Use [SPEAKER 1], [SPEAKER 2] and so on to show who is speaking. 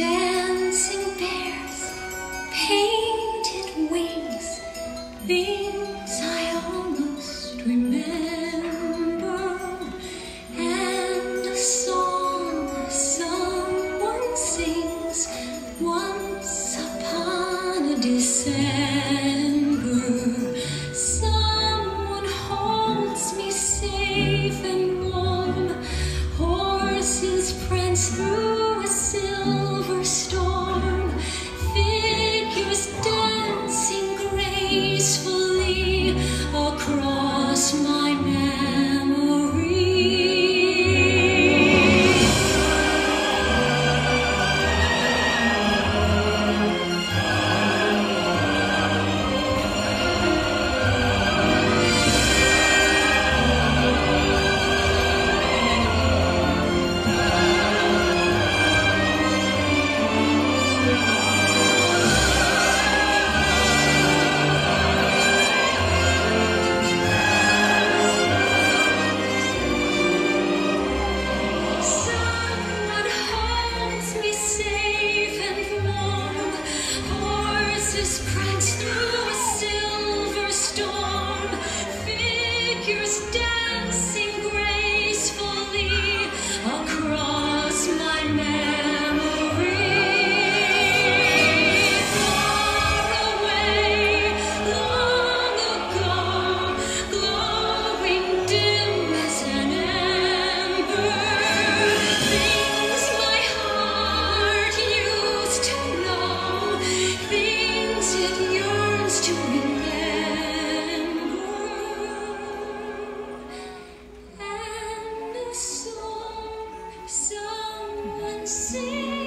[SPEAKER 1] Dancing bears, painted gracefully across my see.